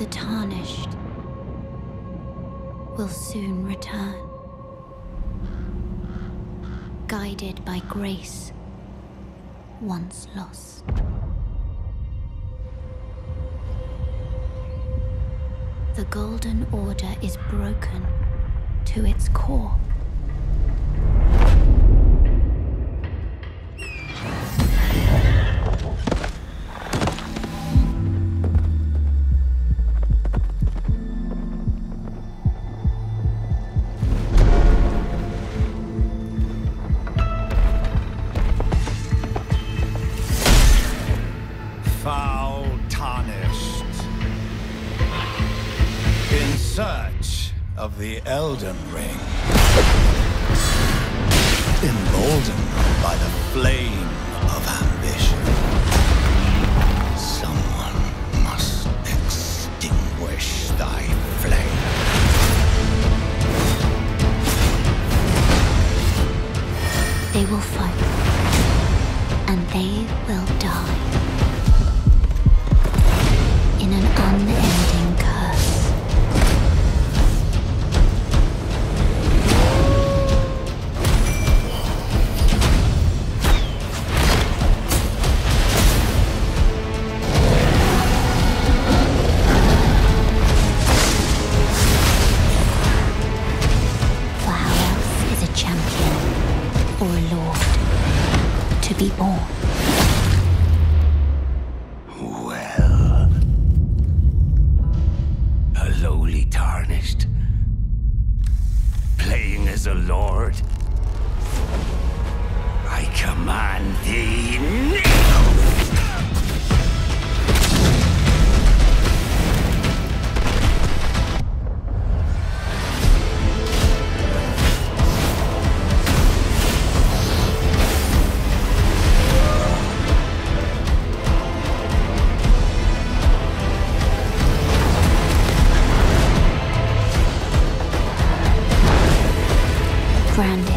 The tarnished will soon return. Guided by grace once lost. The Golden Order is broken to its core. Search of the Elden Ring. Emboldened by the flame of ambition. Someone must extinguish thy flame. They will fight. And they will die. To be born? Well, a lowly tarnished, playing as a lord. I command thee Ring.